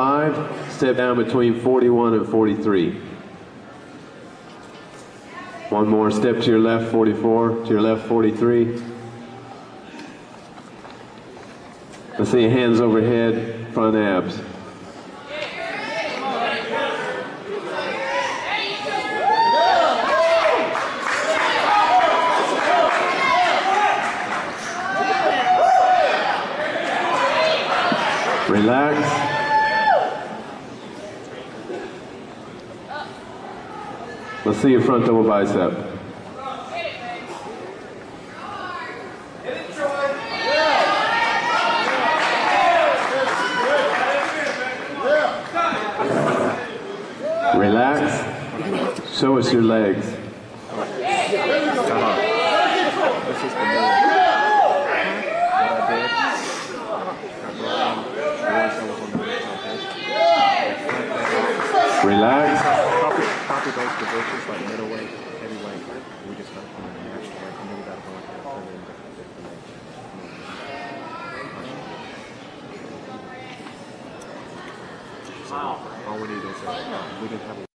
Five, step down between 41 and 43. One more step to your left, 44, to your left, 43. Let's see hands overhead, front abs. Relax. Let's see your front double bicep. Relax. Show us your legs. Relax. Those positions like middleweight, heavyweight. We just got to in and match the weight, and then we got to go into the the all we need is uh, we can have a